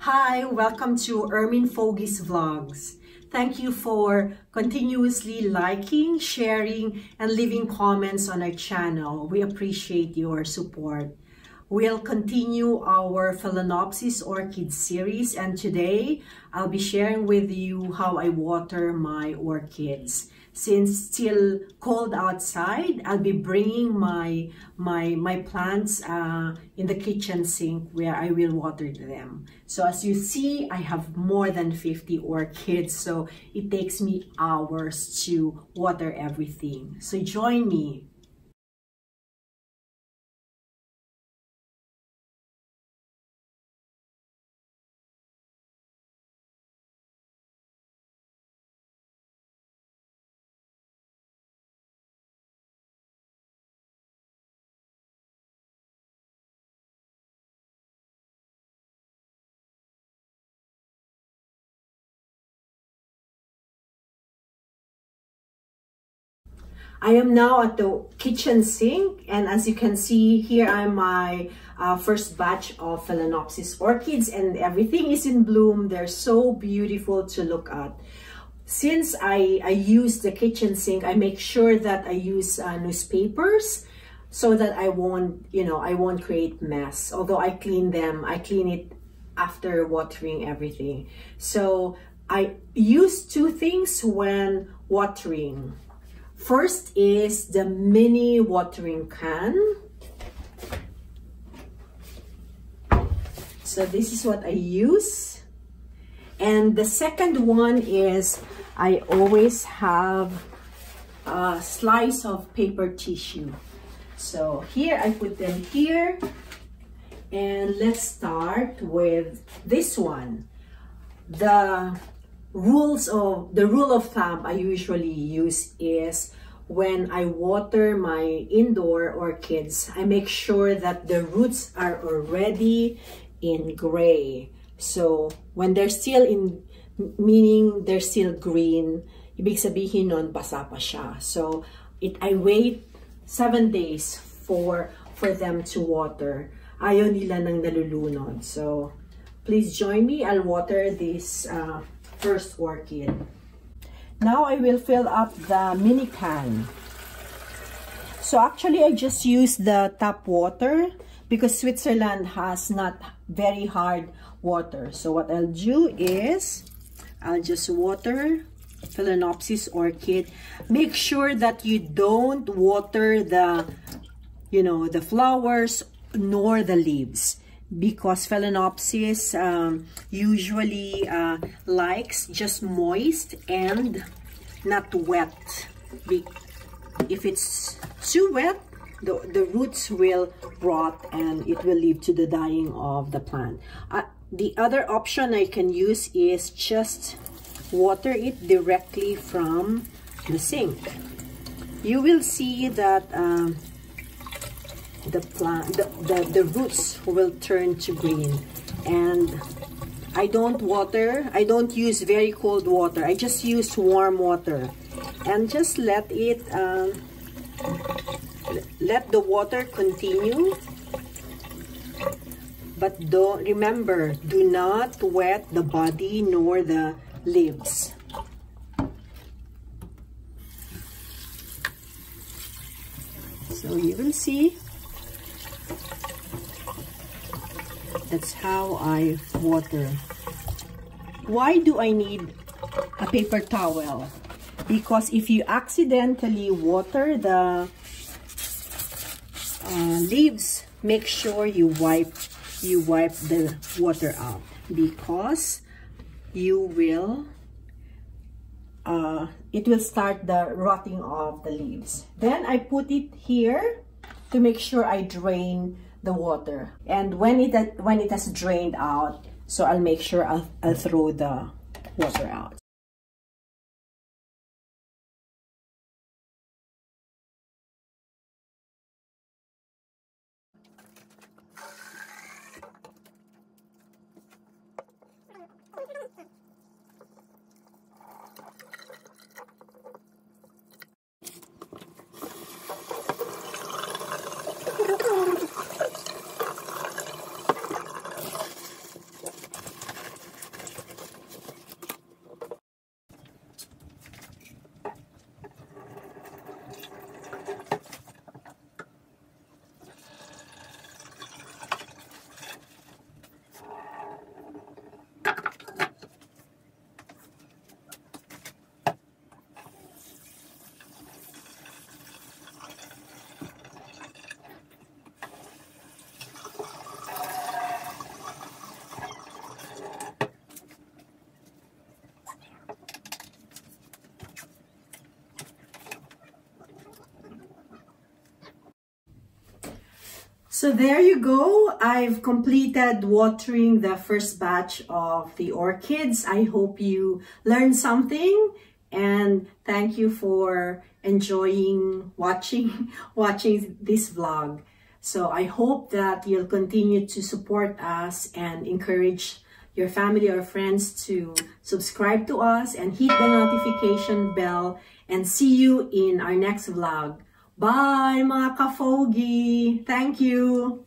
Hi, welcome to Ermine Fogis Vlogs. Thank you for continuously liking, sharing, and leaving comments on our channel. We appreciate your support. We'll continue our Phalaenopsis orchid series and today I'll be sharing with you how I water my orchids. Since still cold outside, I'll be bringing my my my plants uh, in the kitchen sink where I will water them. So as you see, I have more than 50 orchids, so it takes me hours to water everything. So join me. I am now at the kitchen sink and as you can see here are my uh, first batch of Phalaenopsis orchids and everything is in bloom. They're so beautiful to look at. Since I, I use the kitchen sink, I make sure that I use uh, newspapers so that I won't, you know, I won't create mess. Although I clean them, I clean it after watering everything. So I use two things when watering. First is the mini watering can. So this is what I use. And the second one is I always have a slice of paper tissue. So here I put them here. And let's start with this one. The rules of the rule of thumb I usually use is when I water my indoor orchids, I make sure that the roots are already in gray. So when they're still in, meaning they're still green, ibig sabihin nun, basa pa siya. So it, I wait seven days for, for them to water. Ayaw nila ng nalulunod. So please join me. I'll water this uh, first orchid. Now I will fill up the mini can. So actually I just use the tap water because Switzerland has not very hard water. So what I'll do is I'll just water Phalaenopsis orchid. Make sure that you don't water the, you know, the flowers nor the leaves because Phalaenopsis um, usually uh, likes just moist and not wet. If it's too wet, the, the roots will rot and it will lead to the dying of the plant. Uh, the other option I can use is just water it directly from the sink. You will see that um, the plant the, the, the roots will turn to green. And I don't water I don't use very cold water. I just use warm water. And just let it um, let the water continue. But don't remember do not wet the body nor the leaves so you will see That's how I water. Why do I need a paper towel? Because if you accidentally water the uh, leaves, make sure you wipe you wipe the water out because you will uh, it will start the rotting of the leaves. Then I put it here to make sure I drain the water. And when it when it has drained out, so I'll make sure I'll, I'll throw the water out. So there you go. I've completed watering the first batch of the orchids. I hope you learned something and thank you for enjoying watching watching this vlog. So I hope that you'll continue to support us and encourage your family or friends to subscribe to us and hit the notification bell and see you in our next vlog. Bye mga kafogi! Thank you!